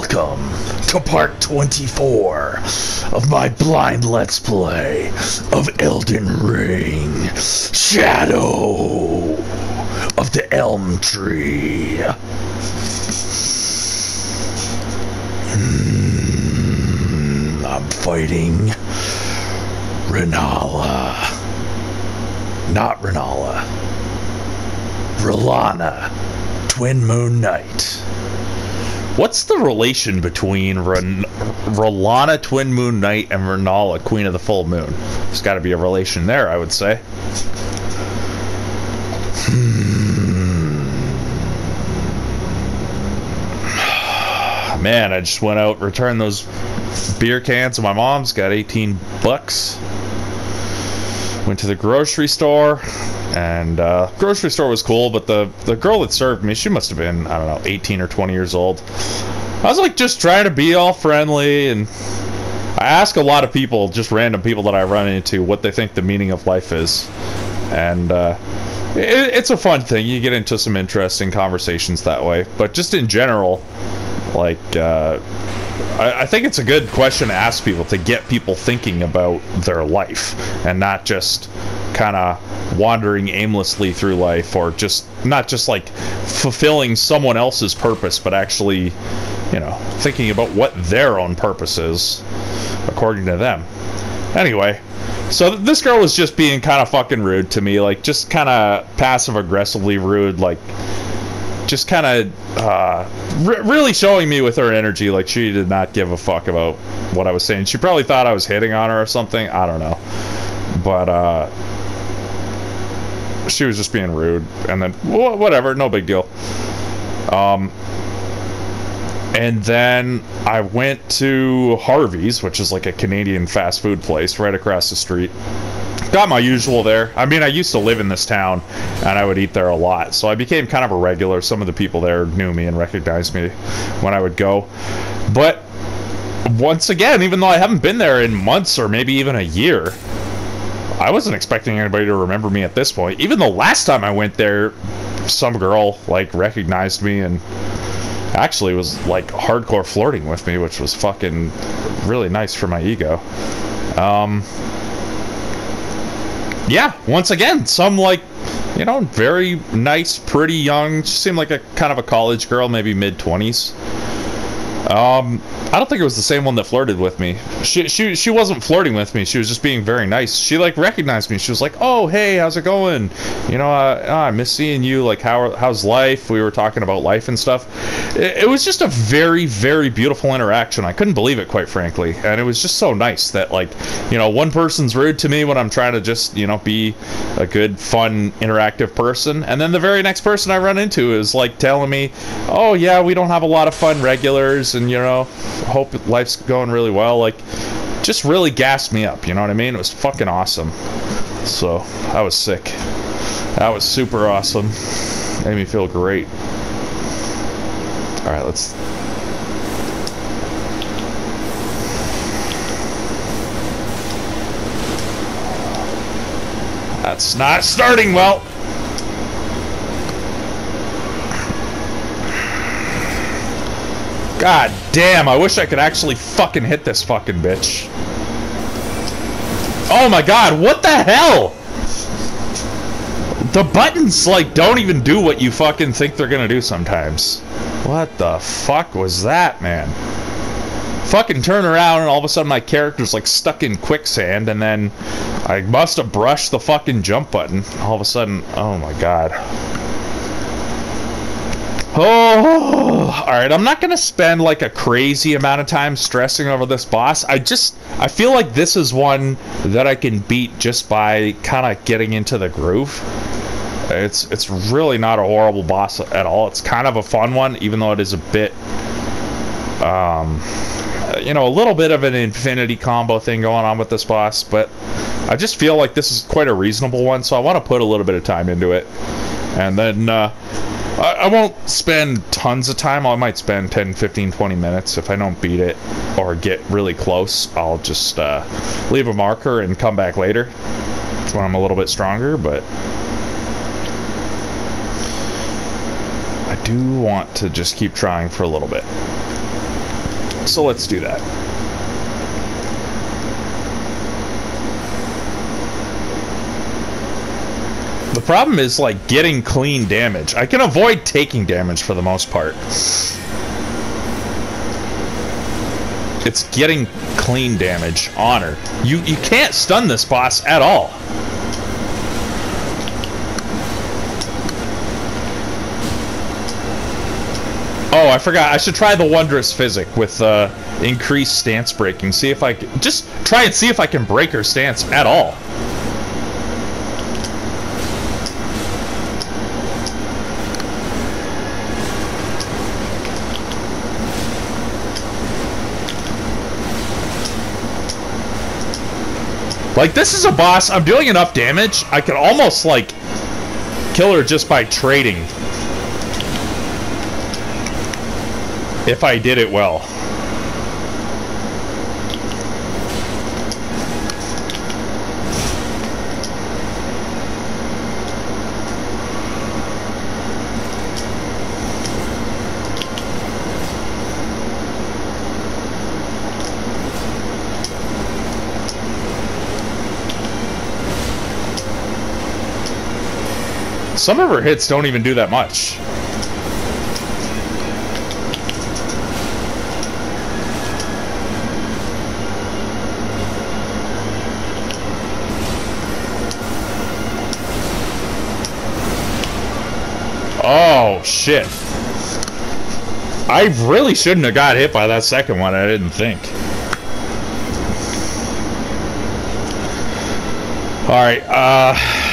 Welcome to part 24 of my blind let's play of Elden Ring Shadow of the Erdtree. Hmm, I'm fighting Renala. Not Renala. Rellana, Twin Moon Knight. What's the relation between Rellana Twin Moon Knight and Renala Queen of the Full Moon? There's got to be a relation there, I would say. Hmm. Man, I just went out, returned those beer cans my mom's, got 18 bucks. Went to the grocery store, and uh, grocery store was cool, but the the girl that served me, she must have been I don't know, 18 or 20 years old. I was like just trying to be all friendly, and I ask a lot of people, just random people that I run into, what they think the meaning of life is, and uh, it, it's a fun thing. You get into some interesting conversations that way, but just in general, like. Uh, I, I think it's a good question to ask people to get people thinking about their life and not just kind of wandering aimlessly through life or just not just like fulfilling someone else's purpose but actually you know thinking about what their own purpose is according to them anyway so this girl was just being kind of fucking rude to me like just kind of passive aggressively rude like just kind of uh, re- really showing me with her energy like she did not give a fuck about what I was saying. She probably thought I was hitting on her or something. I don't know, but uh, she was just being rude, and then wh- whatever, no big deal. Um, and then I went to Harvey's, which is like a Canadian fast food place right across the street got my usual there. I mean, I used to live in this town, and I would eat there a lot, so I became kind of a regular. Some of the people there knew me and recognized me when I would go. But once again, even though I haven't been there in months or maybe even a year, I wasn't expecting anybody to remember me at this point. Even the last time I went there, some girl like recognized me and actually was like hardcore flirting with me, which was fucking really nice for my ego. Um, yeah, once again, some like, you know, very nice, pretty young. She seemed like a kind of a college girl, maybe mid twenties. Um, I don't think it was the same one that flirted with me. She she she wasn't flirting with me. She was just being very nice. She like recognized me. She was like, "Oh, hey, how's it going? You know, uh, oh, I miss seeing you. Like, how how's life?" We were talking about life and stuff. It, it was just a very very beautiful interaction. I couldn't believe it, quite frankly, and it was just so nice that like, you know, one person's rude to me when I'm trying to just you know be a good, fun, interactive person, and then the very next person I run into is like telling me, "Oh yeah, we don't have a lot of fun regulars, and you know." Hope life's going really well. Like, just really gassed me up. You know what I mean? It was fucking awesome. So I was sick. That was super awesome. Made me feel great. All right, let's. That's not starting well. God damn, I wish I could actually fucking hit this fucking bitch. Oh my god, what the hell? The buttons, like, don't even do what you fucking think they're gonna do sometimes. What the fuck was that, man? Fucking turn around and all of a sudden my character's like stuck in quicksand and then I must have brushed the fucking jump button. All of a sudden, oh my god. Oh, all right. I'm not gonna spend like a crazy amount of time stressing over this boss. I just I feel like this is one that I can beat just by kind of getting into the groove. It's it's really not a horrible boss at all. It's kind of a fun one, even though it is a bit, um, you know, a little bit of an infinity combo thing going on with this boss. But I just feel like this is quite a reasonable one, so I want to put a little bit of time into it, and then. Uh, I, I won't spend tons of time. I might spend 10, 15, 20 minutes. If I don't beat it or get really close, I'll just uh, leave a marker and come back later when I'm a little bit stronger. But I do want to just keep trying for a little bit. So let's do that. Problem is like getting clean damage. I can avoid taking damage for the most part. It's getting clean damage Honor. You you can't stun this boss at all. Oh, I forgot. I should try the Wondrous Physick with uh, increased stance breaking. See if I can... Just try and see if I can break her stance at all. Like, this is a boss. I'm doing enough damage. I could almost, like, kill her just by trading. If I did it well. Some of her hits don't even do that much. Oh, shit. I really shouldn't have got hit by that second one, I didn't think. Alright, uh...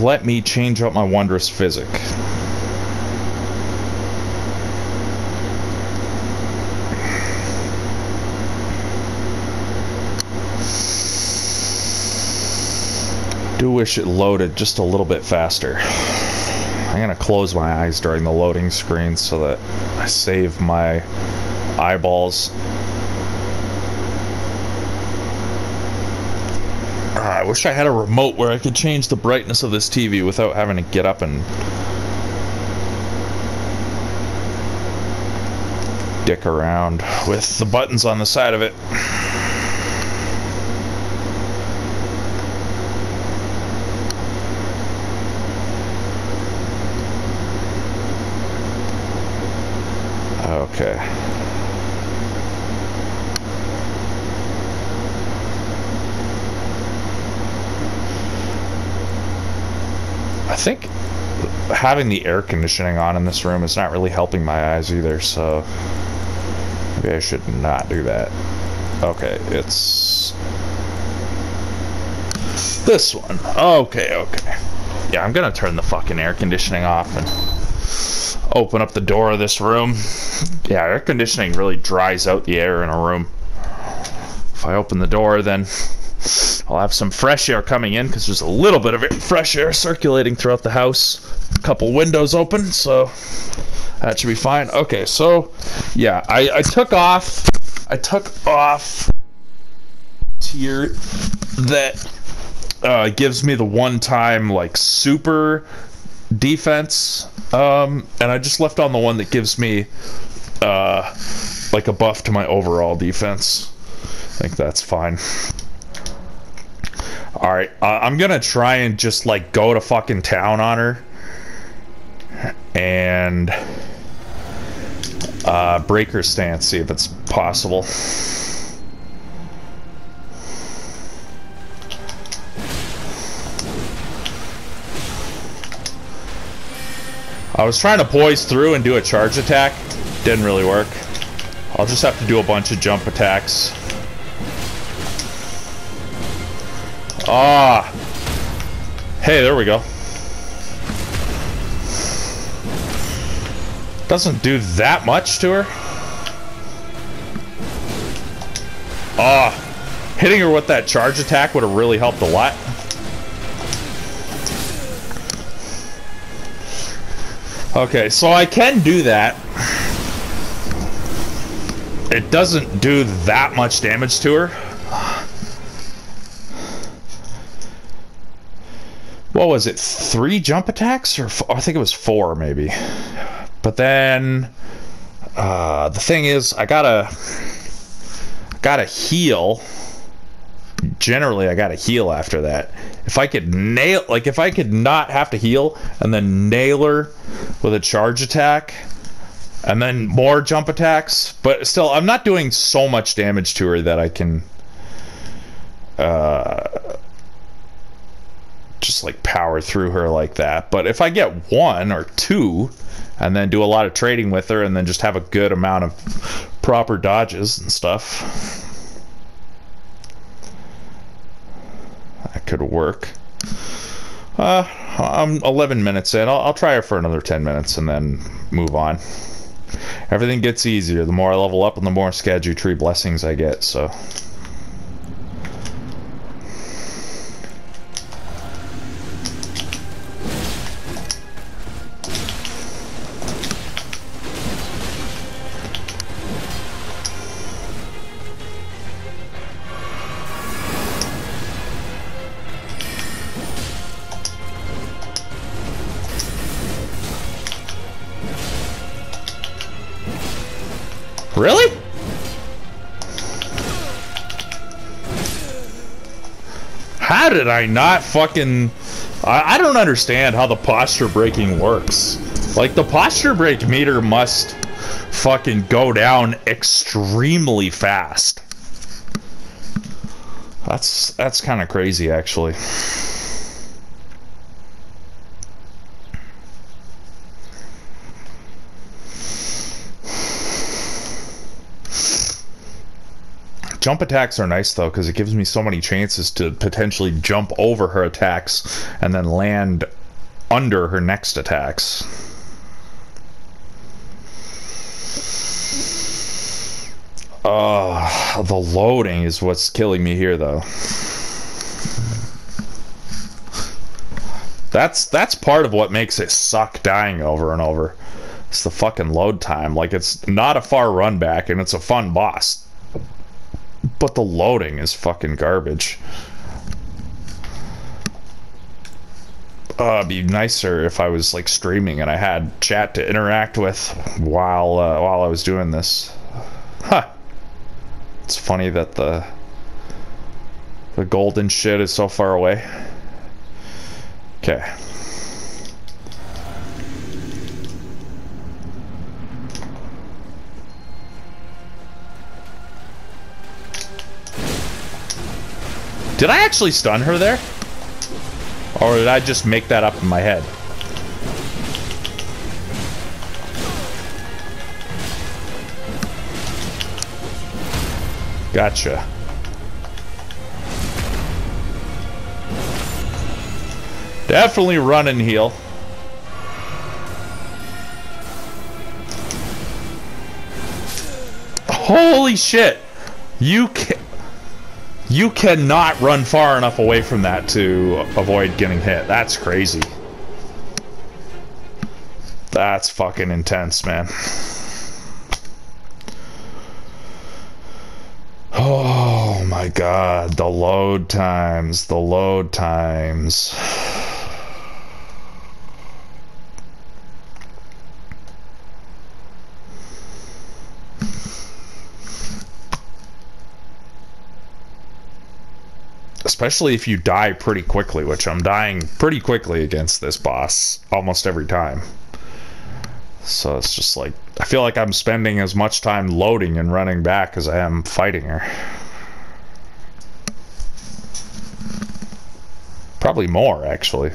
Let me change up my Wondrous Physick. do wish it loaded just a little bit faster. I'm gonna close my eyes during the loading screen so that I save my eyeballs. Ah, I wish I had a remote where I could change the brightness of this TV without having to get up and dick around with the buttons on the side of it. Okay. I think having the air conditioning on in this room is not really helping my eyes either, so maybe I should not do that. Okay, it's this one. Okay, okay. Yeah, I'm gonna turn the fucking air conditioning off and open up the door of this room. Yeah, air conditioning really dries out the air in a room. If I open the door, then I'll have some fresh air coming in because there's a little bit of fresh air circulating throughout the house. Couple windows open, so that should be fine. Okay, so yeah, I, I took off. I took off tier that uh, gives me the one-time like super defense um, and I just left on the one that gives me uh, like a buff to my overall defense. I think that's fine. Alright, uh, I'm gonna try and just like go to fucking town on her. And uh, break her stance, see if it's possible. I was trying to poise through and do a charge attack. Didn't really work. I'll just have to do a bunch of jump attacks. Ah. Hey, there we go. Doesn't do that much to her. Ah. Hitting her with that charge attack would have really helped a lot. Okay, so I can do that. It doesn't do that much damage to her. what was it? Three jump attacks, or I think it was four, maybe. But then uh, the thing is, I gotta gotta heal. Generally, I gotta heal after that. If I could nail, like if I could not have to heal and then nail her with a charge attack, and then more jump attacks, but still, I'm not doing so much damage to her that I can. Uh, just like power through her like that. But if I get one or two, and then do a lot of trading with her, and then just have a good amount of proper dodges and stuff, that could work. Uh, I'm 11 minutes in. I'll, I'll try her for another 10 minutes and then move on. Everything gets easier the more I level up and the more Scadutree blessings I get, so. I not fucking... I, I don't understand how the posture breaking works. Like, the posture break meter must fucking go down extremely fast. That's that's kind of crazy, actually. Jump attacks are nice though because it gives me so many chances to potentially jump over her attacks and then land under her next attacks. Uh, the loading is what's killing me here though. That's that's part of what makes it suck dying over and over. It's the fucking load time. Like it's not a far run back and it's a fun boss. But the loading is fucking garbage. Uh, it'd be nicer if I was like streaming and I had chat to interact with while uh, while I was doing this. Huh. It's funny that the the golden shit is so far away. Okay. Did I actually stun her there? Or did I just make that up in my head? Gotcha. Definitely run and heal. Holy shit! You can you cannot run far enough away from that to avoid getting hit. That's crazy. That's fucking intense, man. Oh my god, the load times, the load times. Especially if you die pretty quickly, which I'm dying pretty quickly against this boss almost every time. So it's just like, I feel like I'm spending as much time loading and running back as I am fighting her. Probably more, actually.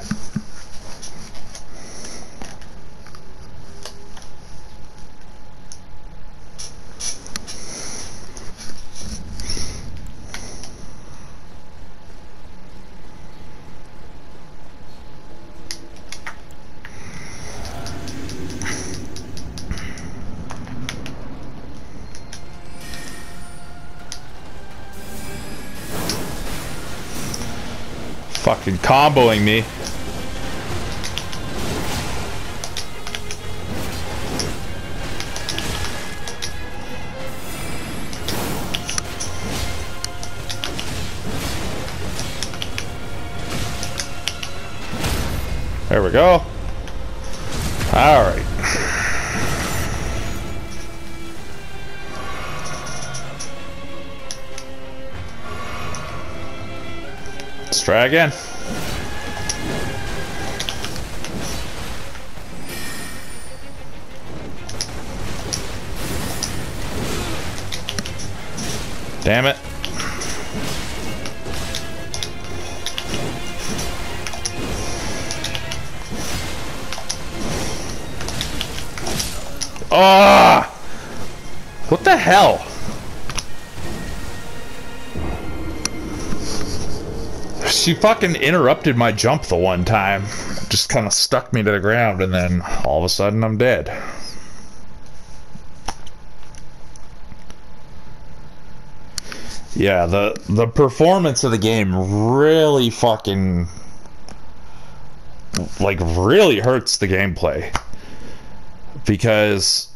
Fucking comboing me. Again. Fucking interrupted my jump the one time. Just kind of stuck me to the ground, and then all of a sudden I'm dead. Yeah, the the performance of the game really fucking like really hurts the gameplay because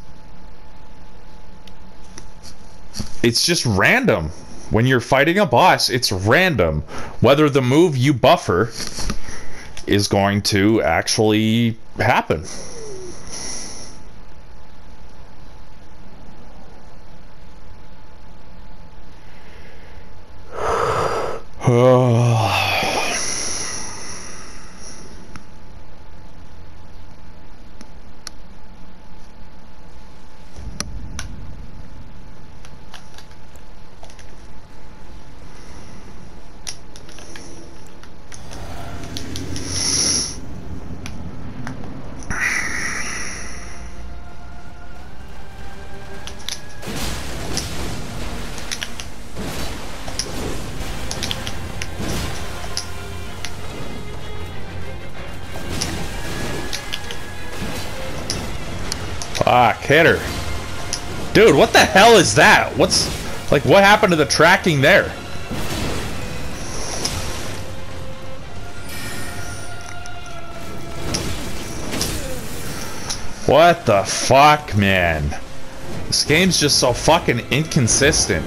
it's just random. When you're fighting a boss, it's random whether the move you buffer is going to actually happen. Fuck, hit her. Dude, what the hell is that? What's... Like, what happened to the tracking there? What the fuck, man? This game's just so fucking inconsistent.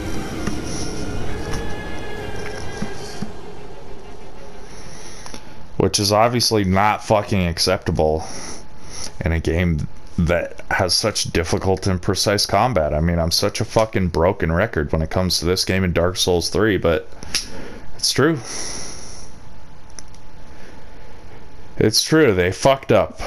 Which is obviously not fucking acceptable in a game that has such difficult and precise combat. I mean, I'm such a fucking broken record when it comes to this game in Dark Souls 3, but it's true. It's true. They fucked up.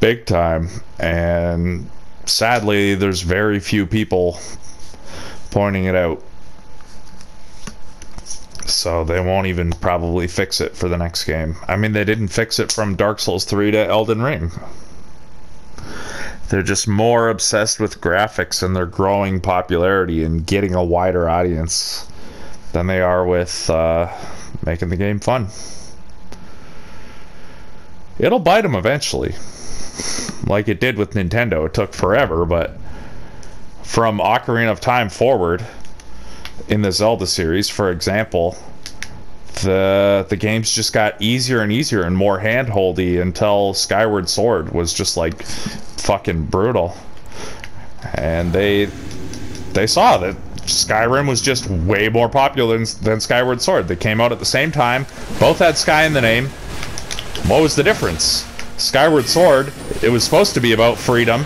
Big time. And sadly, there's very few people pointing it out. So they won't even probably fix it for the next game. I mean, they didn't fix it from Dark Souls 3 to Elden Ring. They're just more obsessed with graphics and their growing popularity and getting a wider audience than they are with uh, making the game fun. It'll bite them eventually. Like it did with Nintendo. It took forever, but from Ocarina of Time forward, in the Zelda series, for example, the the games just got easier and easier and more handholdy until Skyward Sword was just like fucking brutal. And they they saw that Skyrim was just way more popular than, than Skyward Sword. They came out at the same time, both had Sky in the name. What was the difference? Skyward Sword, it was supposed to be about freedom,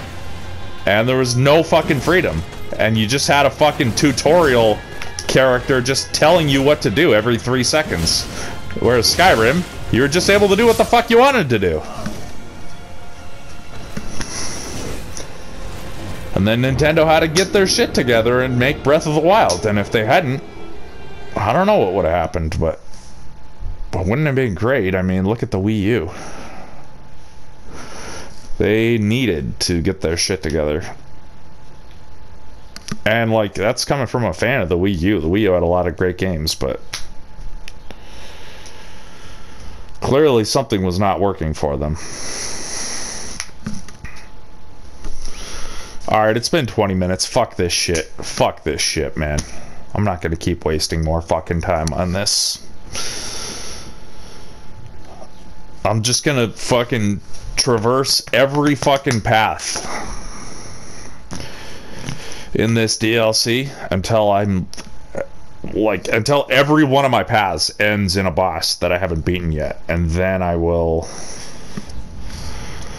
and there was no fucking freedom. And you just had a fucking tutorial character just telling you what to do every three seconds. Whereas Skyrim, you were just able to do what the fuck you wanted to do. And then Nintendo had to get their shit together and make Breath of the Wild. And if they hadn't, I don't know what would have happened, but, but wouldn't it have been great? I mean, look at the Wii U. They needed to get their shit together. And like that's coming from a fan of the Wii U. The Wii U had a lot of great games, but clearly something was not working for them. Alright, it's been 20 minutes. Fuck this shit. Fuck this shit, man. I'm not gonna keep wasting more fucking time on this. I'm just gonna fucking traverse every fucking path in this DLC until I'm like until every one of my paths ends in a boss that I haven't beaten yet, and then I will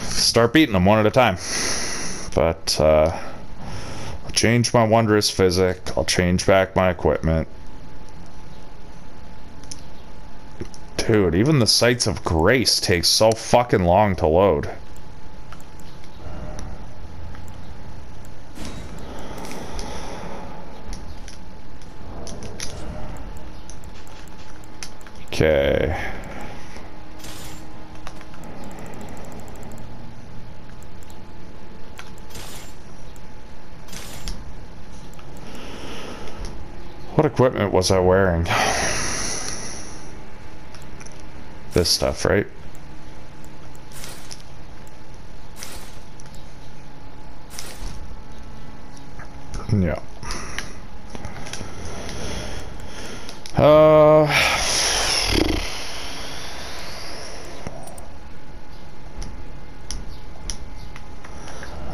start beating them one at a time. But uh, I'll change my wondrous physick. I'll change back my equipment. Dude, even the sites of grace takes so fucking long to load. Okay. What equipment was I wearing? This stuff, right? Yeah. Uh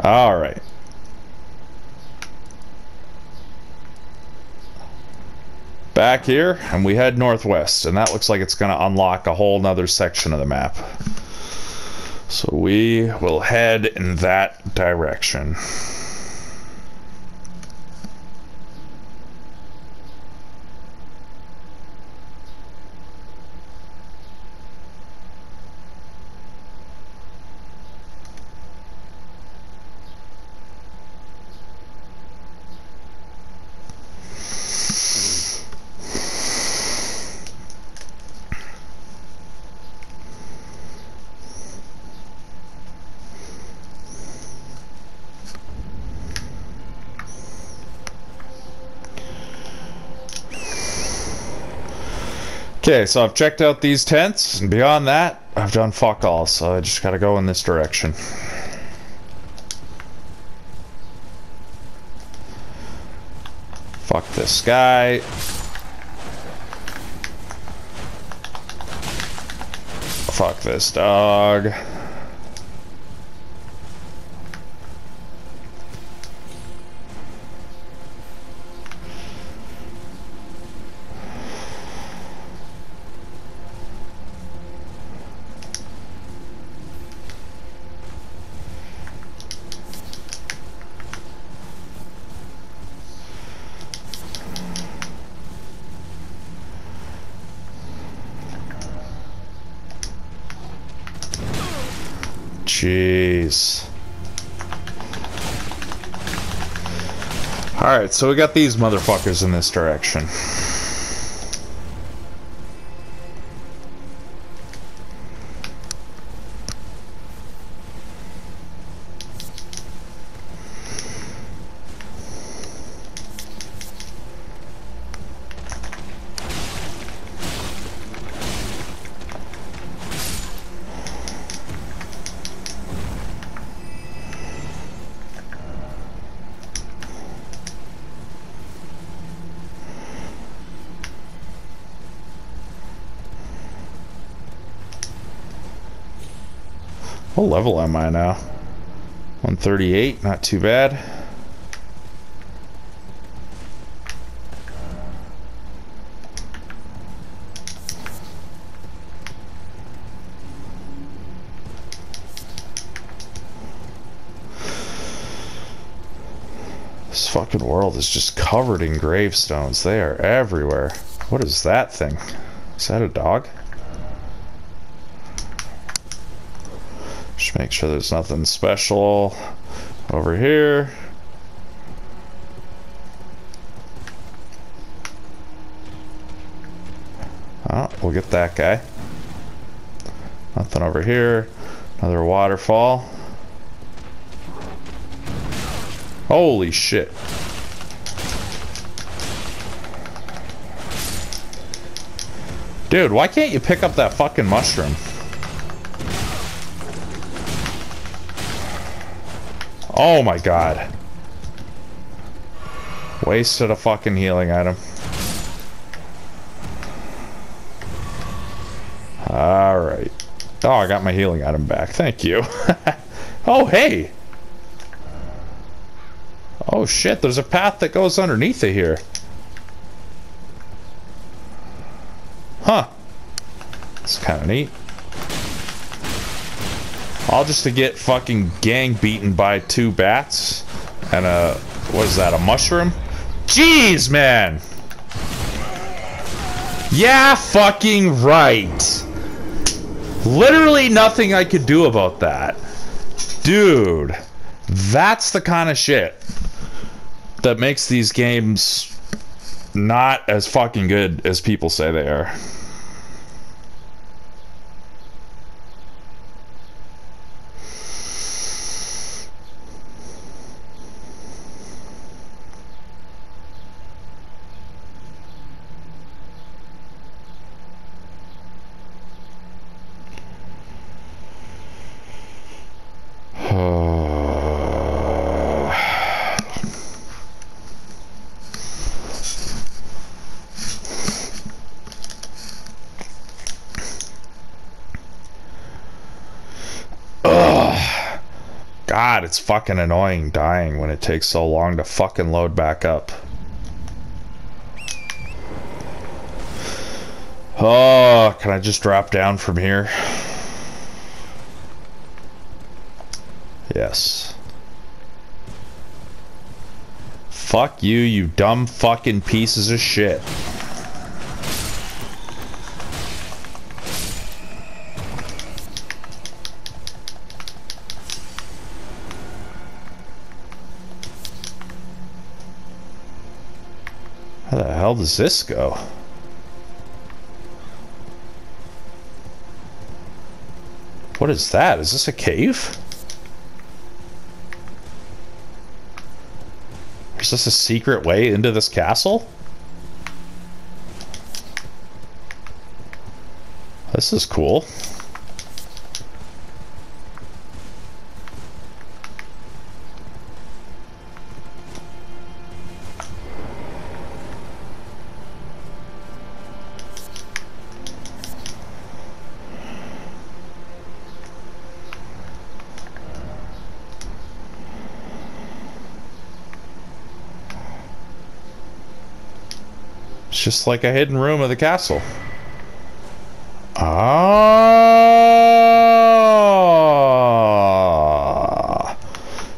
All right. Back here, and we head northwest, and that looks like it's going to unlock a whole nother section of the map. So we will head in that direction. Okay, so I've checked out these tents, and beyond that, I've done fuck all, so I just gotta go in this direction. Fuck this guy. Fuck this dog. So we got these motherfuckers in this direction. What level am I now? 138, not too bad. This fucking world is just covered in gravestones. They are everywhere. What is that thing? Is that a dog? Make sure there's nothing special over here. Oh, we'll get that guy. Nothing over here. Another waterfall. Holy shit. Dude, why can't you pick up that fucking mushroom? Oh my god. Wasted a fucking healing item. Alright. Oh, I got my healing item back. Thank you. oh, hey! Oh shit, there's a path that goes underneath it here. Huh. It's kind of neat. All just to get fucking gang beaten by two bats and a what is that? A mushroom? Jeez, man. Yeah, fucking right. Literally nothing I could do about that. Dude, that's the kind of shit that makes these games not as fucking good as people say they are. God, it's fucking annoying dying when it takes so long to fucking load back up. Oh, can I just drop down from here? Yes. Fuck you, you dumb fucking pieces of shit. How the hell does this go? What is that? Is this a cave? Is this a secret way into this castle? This is cool. Just like a hidden room of the castle. Ah.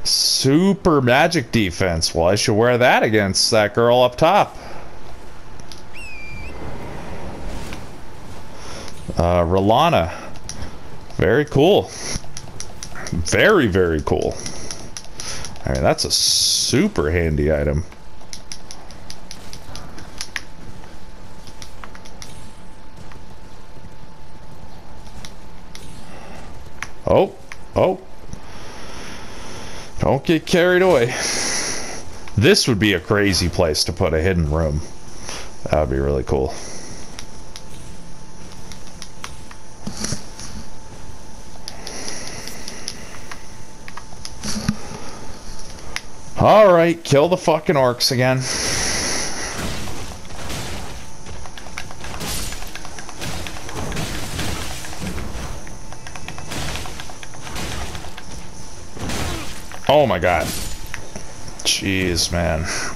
Super magic defense. Well, I should wear that against that girl up top. Uh, Rellana. Very cool. Very, very cool. I mean, that's a super handy item. Oh, oh. Don't get carried away. This would be a crazy place to put a hidden room. That would be really cool. Alright, kill the fucking orcs again. My god. Jeez, man.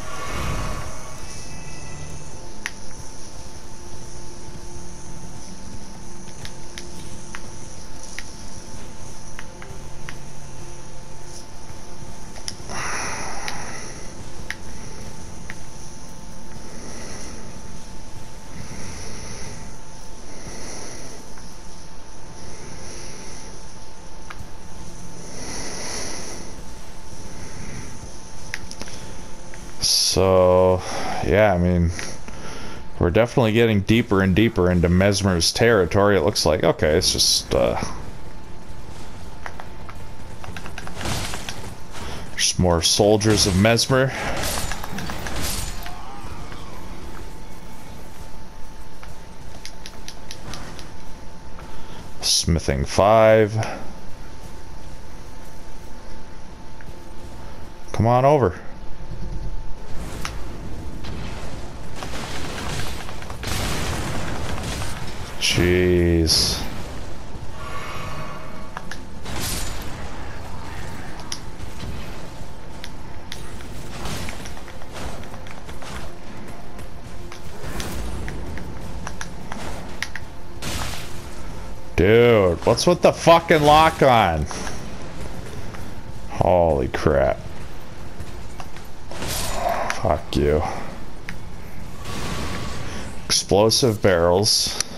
So, yeah, I mean, we're definitely getting deeper and deeper into Mesmer's territory. It looks like, okay, it's just, uh, more soldiers of Mesmer. Smithing 5. Come on over. Jeez. Dude, what's with the fucking lock on? Holy crap. Fuck you. Explosive barrels.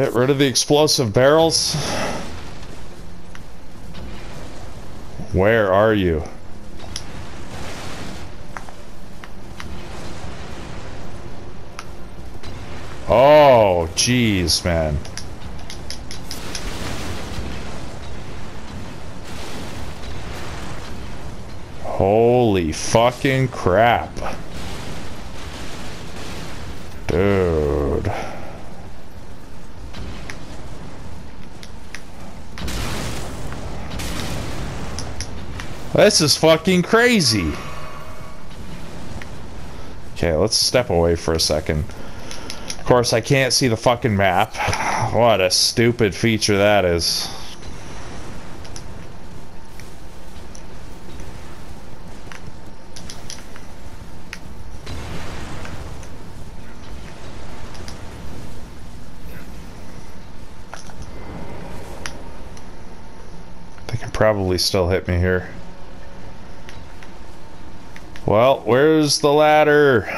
Get rid of the explosive barrels. Where are you? Oh, jeez, man. Holy fucking crap. Dude. This is fucking crazy. Okay, let's step away for a second. Of course, I can't see the fucking map. What a stupid feature that is. They can probably still hit me here. Well, where's the ladder?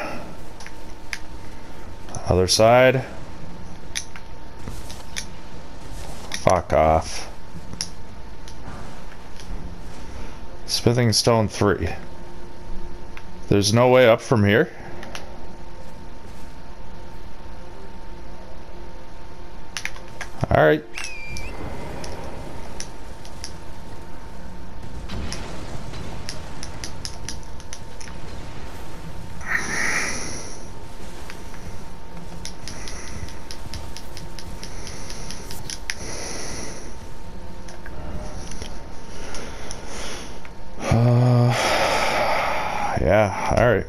Other side. Fuck off. Smithing stone 3. There's no way up from here? Alright. Uh, yeah, alright.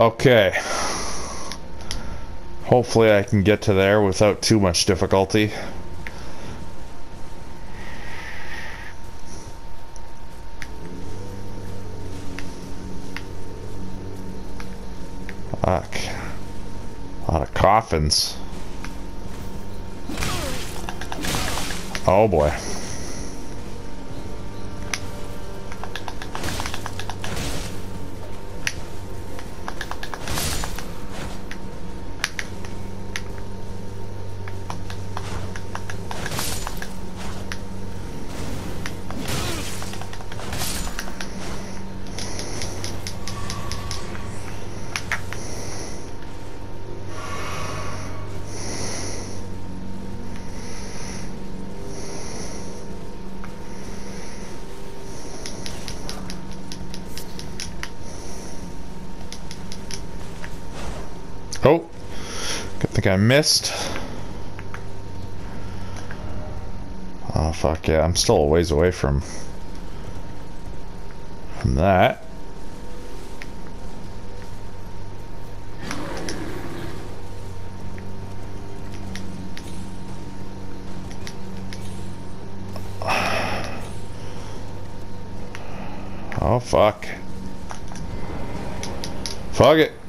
Okay. Hopefully I can get to there without too much difficulty. Fuck. A lot of coffins. Oh boy. Oh, I missed. Oh fuck yeah, I'm still a ways away from from that. Oh fuck. Fuck it.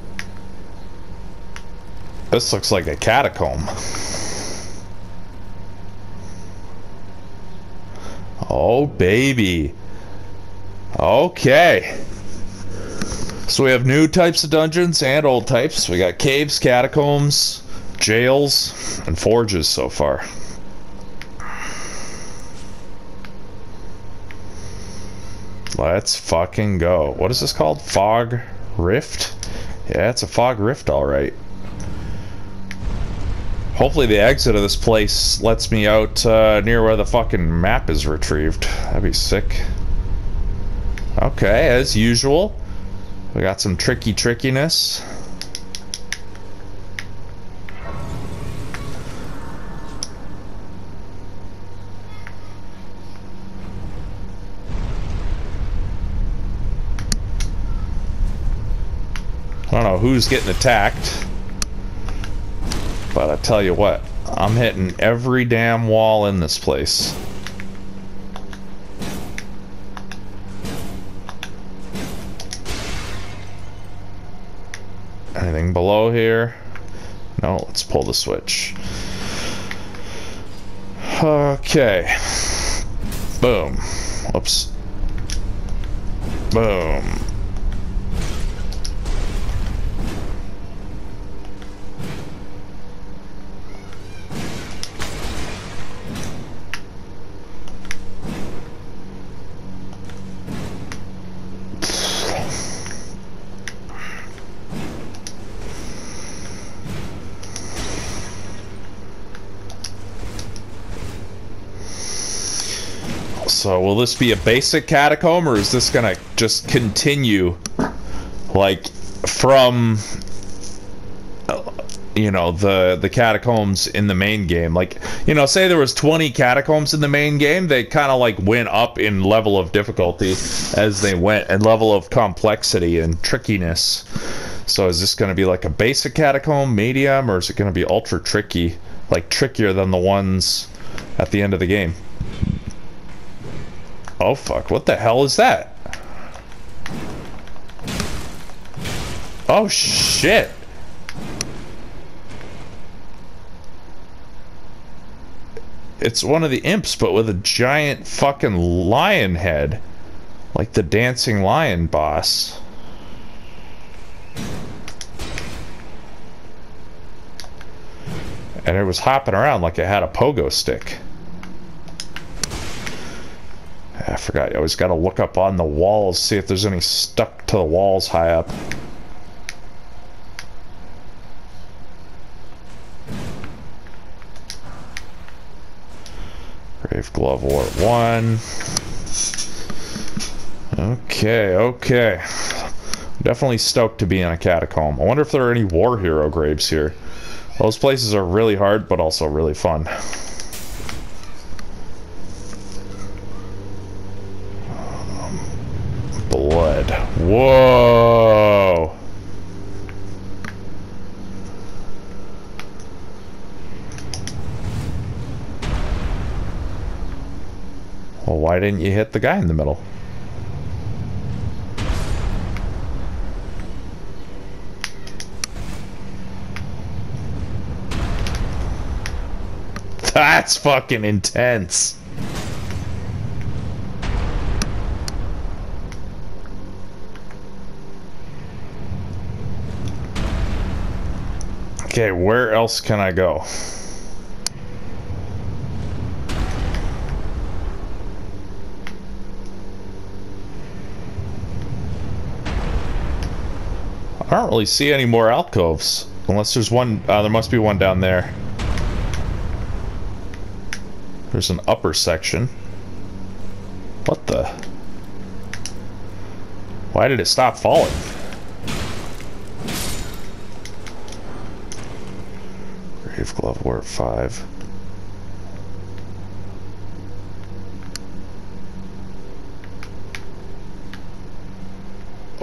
This looks like a catacomb. Oh, baby. Okay. So we have new types of dungeons and old types. We got caves, catacombs, jails and forges so far. Let's fucking go. What is this called? Fog Rift? Yeah, it's a Fog Rift, alright. Hopefully the exit of this place lets me out uh, near where the fucking map is retrieved. That'd be sick. Okay, as usual. We got some tricky trickiness. I don't know who's getting attacked. But I tell you what, I'm hitting every damn wall in this place. Anything below here? No, let's pull the switch. Okay. Boom. Whoops. Boom. This be a basic catacomb or is this gonna just continue like from you know the the catacombs in the main game? Like you know say there was 20 catacombs in the main game they kind of like went up in level of difficulty as they went and level of complexity and trickiness. So is this to be like a basic catacomb medium or is it to be ultra tricky like trickier than the ones at the end of the game Oh fuck, what the hell is that? Oh shit. It's one of the imps, but with a giant fucking lion head. Like the dancing lion boss. And it was hopping around like it had a pogo stick. I forgot. I always got to look up on the walls, see if there's any stuck to the walls high up. Grave Glovewort 1. Okay, okay. Definitely stoked to be in a catacomb. I wonder if there are any war hero graves here. Those places are really hard, but also really fun. Whoa! Well, why didn't you hit the guy in the middle? That's fucking intense. Okay, where else can I go? I don't really see any more alcoves. Unless there's one, uh, there must be one down there. There's an upper section. What the? Why did it stop falling? Grave 5.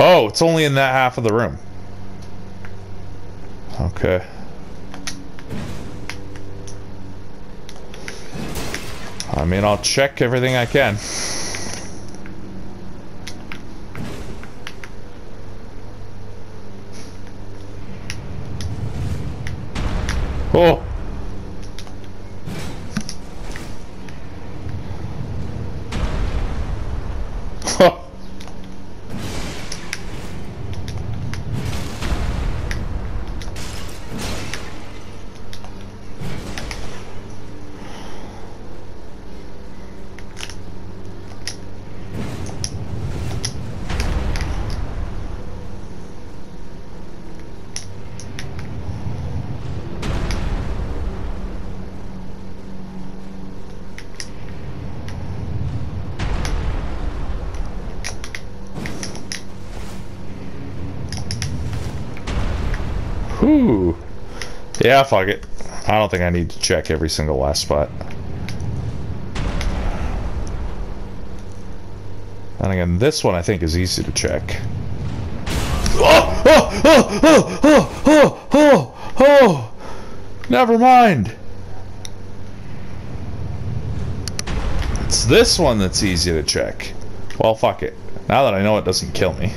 Oh, it's only in that half of the room. Okay. I mean, I'll check everything I can. Oh! Yeah, fuck it. I don't think I need to check every single last spot. And again, this one I think is easy to check. Oh, oh, oh, oh, oh, oh, oh, oh. Never mind. It's this one that's easy to check. Well, fuck it. Now that I know it doesn't kill me.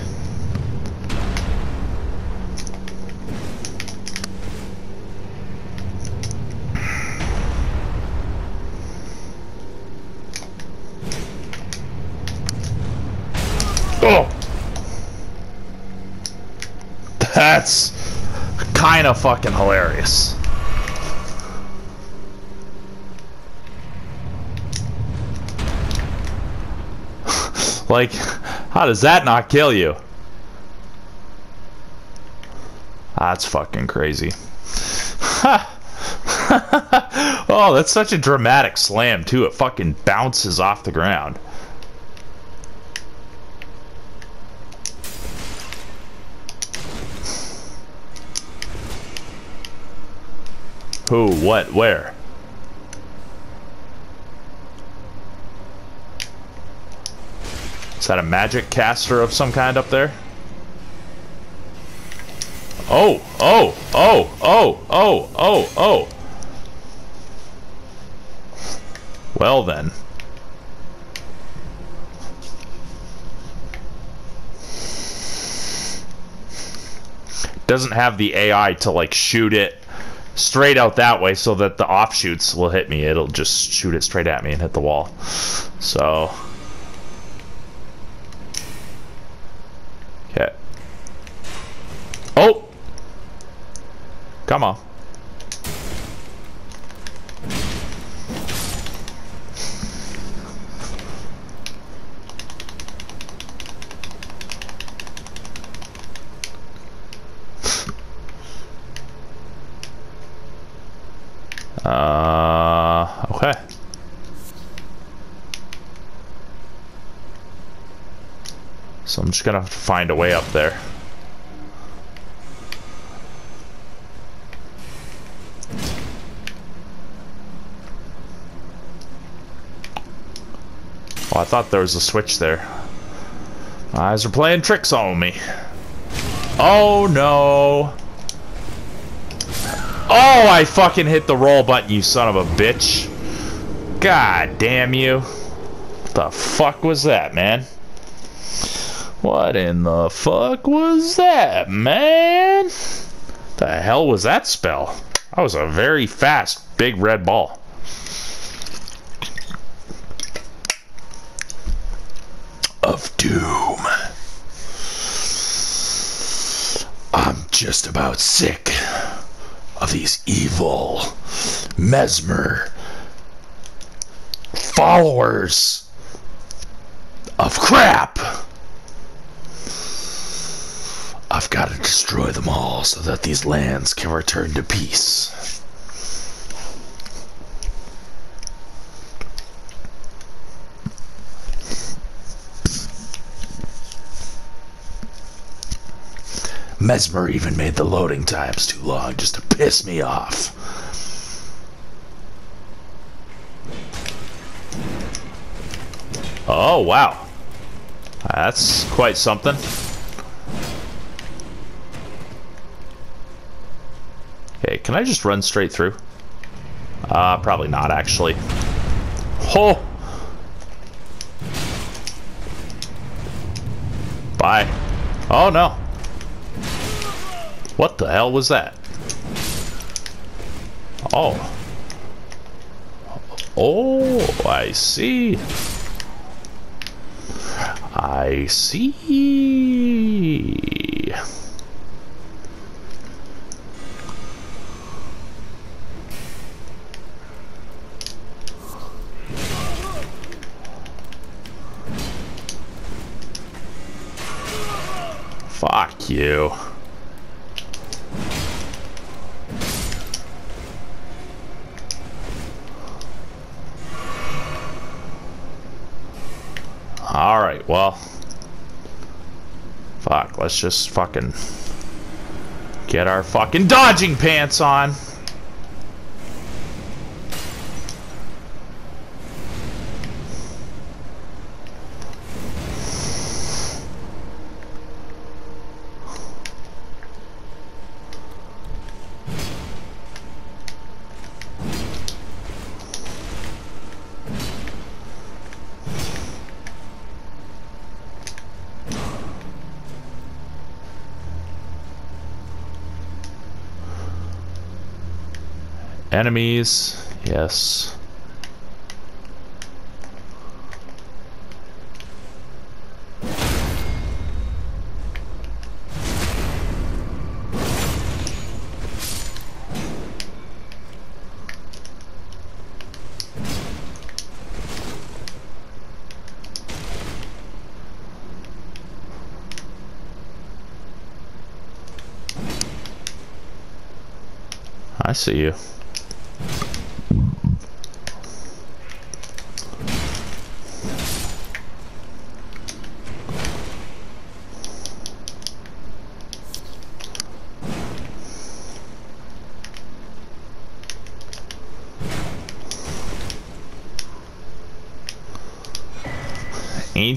Oh! That's kind of fucking hilarious. like, how does that not kill you? That's fucking crazy. oh, that's such a dramatic slam, too. It fucking bounces off the ground. Who? What? Where? Is that a magic caster of some kind up there? Oh, oh, oh, oh, oh, oh, oh. Well then. Doesn't have the AI to like shoot it straight out that way so that the offshoots will hit me. It'll just shoot it straight at me and hit the wall. So. Okay. Oh! Come on. Uh, okay. Just gonna find a way up there. Oh, I thought there was a switch there. My eyes are playing tricks on me. Oh no! Oh, I fucking hit the roll button, you son of a bitch. God damn you. What the fuck was that, man? What in the fuck was that, man? The hell was that spell? That was a very fast, big red ball. Of doom. I'm just about sick of these evil Messmer followers of crap. I've got to destroy them all so that these lands can return to peace. Messmer even made the loading times too long just to piss me off. Oh, wow. That's quite something. Can I just run straight through? Uh, probably not, actually. Oh! Bye. Oh, no. What the hell was that? Oh. Oh, I see. I see. Fuck you. Alright, well. Fuck, let's just fucking get our fucking dodging pants on. Enemies. Yes. I see you.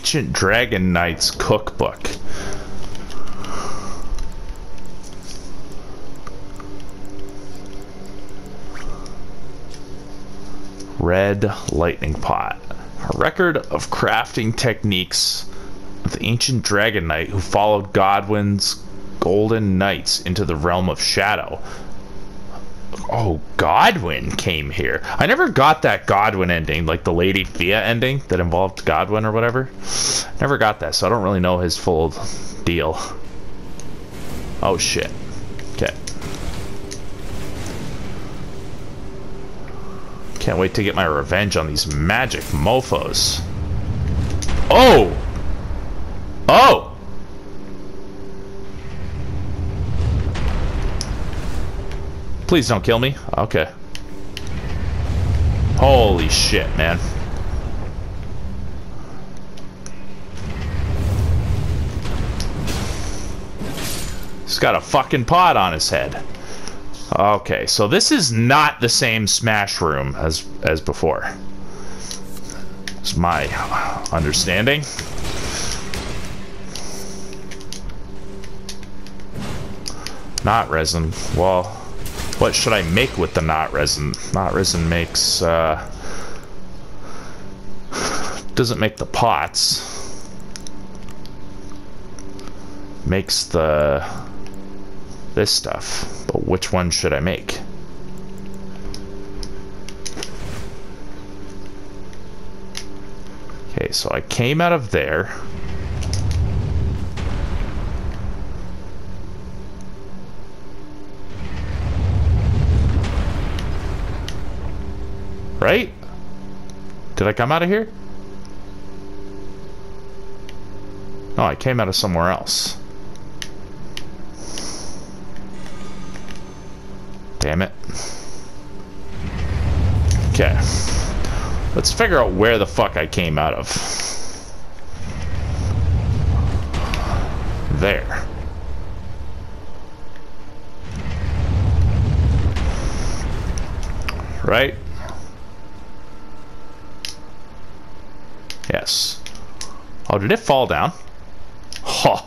Ancient Dragon Knights Cookbook. Red Lightning Pot. A record of crafting techniques of the ancient dragon knight who followed Godwyn's golden knights into the realm of shadow. Oh, Godwyn came here. I never got that Godwyn ending, like the Lady Fia ending that involved Godwyn or whatever. Never got that, so I don't really know his full deal. Oh shit. Okay. Can't wait to get my revenge on these magic mofos. Oh! Oh! Please don't kill me. Okay. Holy shit, man. He's got a fucking pot on his head. Okay, so this is not the same Smash room as as before. It's my understanding. Knot Resin. Well, what should I make with the Knot Resin? Knot Resin makes uh, doesn't make the pots. Makes the this stuff. But which one should I make? Okay, so I came out of there. Right? Did I come out of here? No, I came out of somewhere else. Damn it. Okay. Let's figure out where the fuck I came out of. There. Right? Yes. Oh, did it fall down? Huh.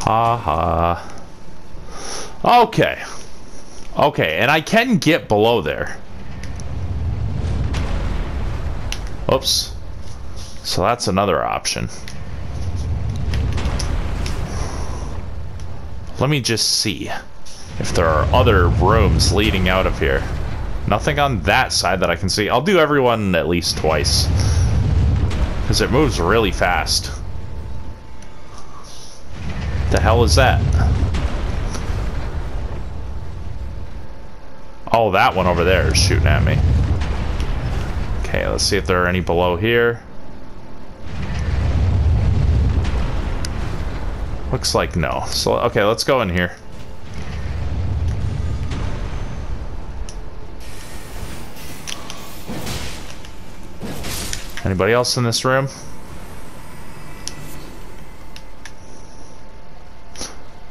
Ha ha. Okay. Okay, and I can get below there. Oops. So that's another option. Let me just see if there are other rooms leading out of here. Nothing on that side that I can see. I'll do everyone at least twice. Because it moves really fast. The hell is that? Oh, that one over there is shooting at me. Okay, let's see if there are any below here. Looks like no. So, okay, let's go in here. Anybody else in this room?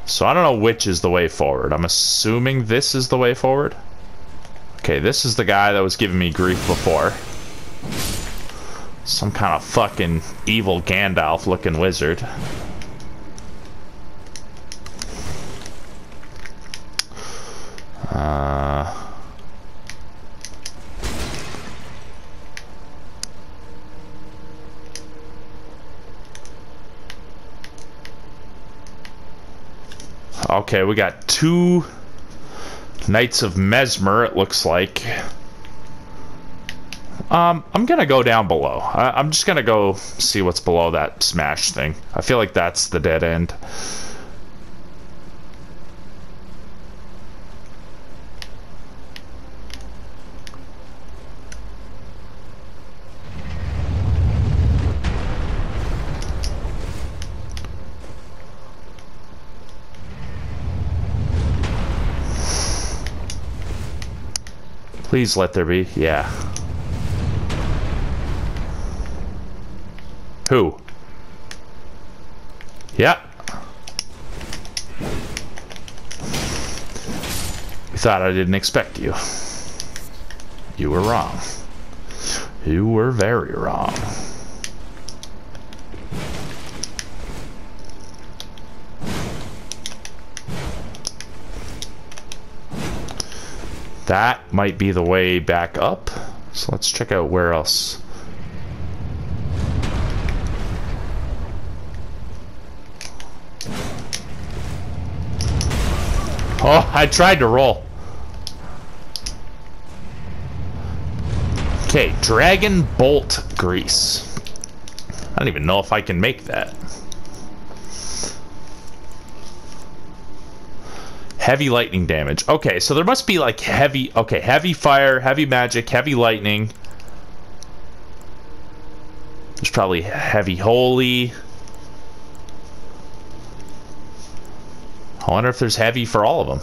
So I don't know which is the way forward. I'm assuming this is the way forward. Okay, this is the guy that was giving me grief before. Some kind of fucking evil Gandalf looking wizard. Okay, we got two Knights of Messmer, it looks like. Um, I'm gonna go down below. I, am just gonna go see what's below that smash thing. I feel like that's the dead end. Please let there be. Yeah. Who? Yeah. You thought I didn't expect you. You were wrong. You were very wrong. That might be the way back up. So let's check out where else. Oh, I tried to roll. Okay, Dragon Bolt Grease. I don't even know if I can make that. Heavy lightning damage. Okay, so there must be like heavy... Okay, heavy fire, heavy magic, heavy lightning. There's probably heavy holy. I wonder if there's heavy for all of them.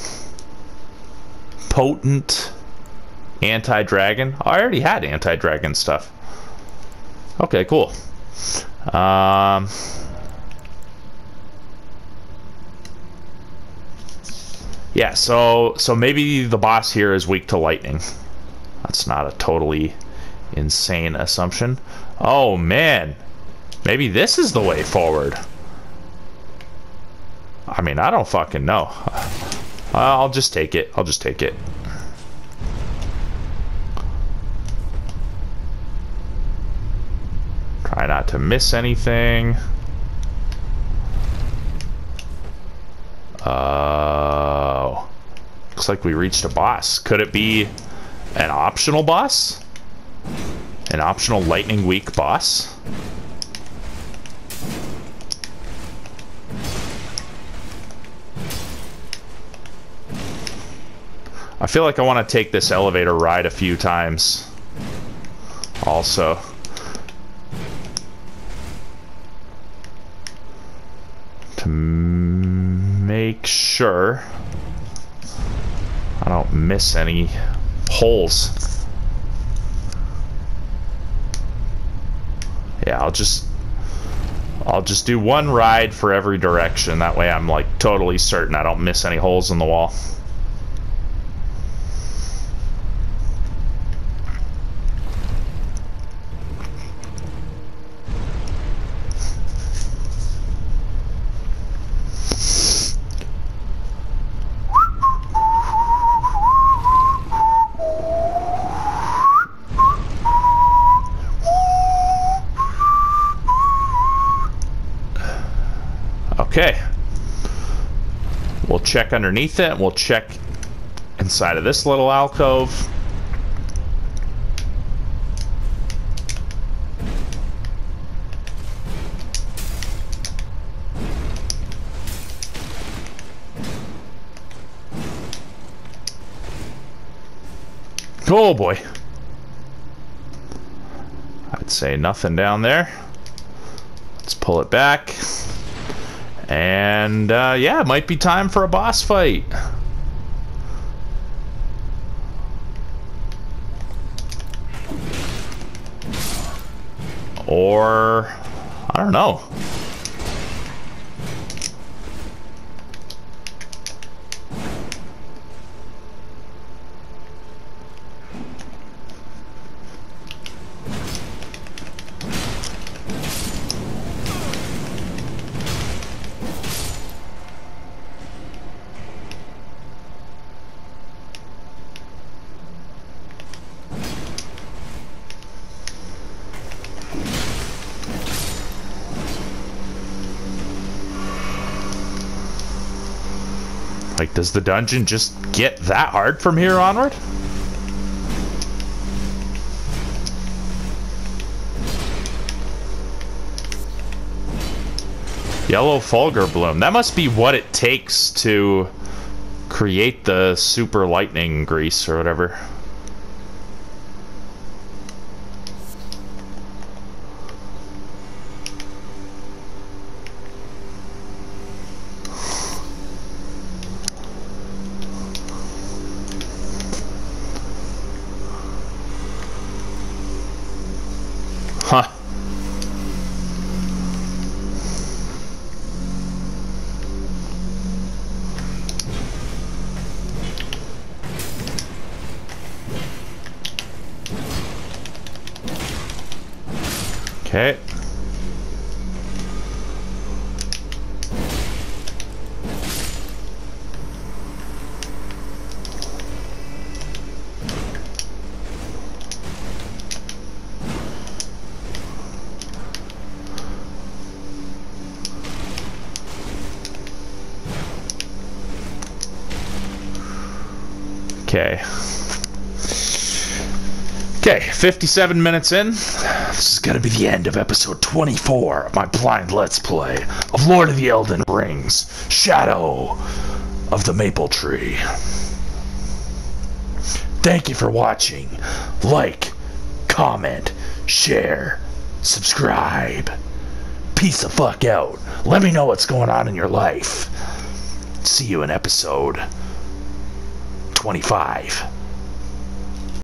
Potent. Anti-dragon. Oh, I already had anti-dragon stuff. Okay, cool. Um... Yeah, so so maybe the boss here is weak to lightning. That's not a totally insane assumption. Oh man, maybe this is the way forward. I mean, I don't fucking know. Uh, I'll just take it. I'll just take it. Try not to miss anything. Oh. Looks like we reached a boss. Could it be an optional boss? An optional lightning weak boss? I feel like I want to take this elevator ride a few times. Also. To make sure I don't miss any holes. Yeah, I'll just I'll just do one ride for every direction. That way I'm like totally certain I don't miss any holes in the wall. Okay. We'll check underneath it. We'll check inside of this little alcove. Oh boy. I'd say nothing down there. Let's pull it back. And uh, yeah, it might be time for a boss fight. Or, I don't know. Does the dungeon just get that hard from here onward? Yellow Fulgur Bloom. That must be what it takes to create the super lightning grease or whatever. Huh. Okay. Okay. Okay, 57 minutes in. This is gonna be the end of episode 24 of my blind let's play of Lord of the Elden Rings Shadow of the Maple Tree. Thank you for watching. Like, comment, share, subscribe. Peace the fuck out. Let me know what's going on in your life. See you in episode 25.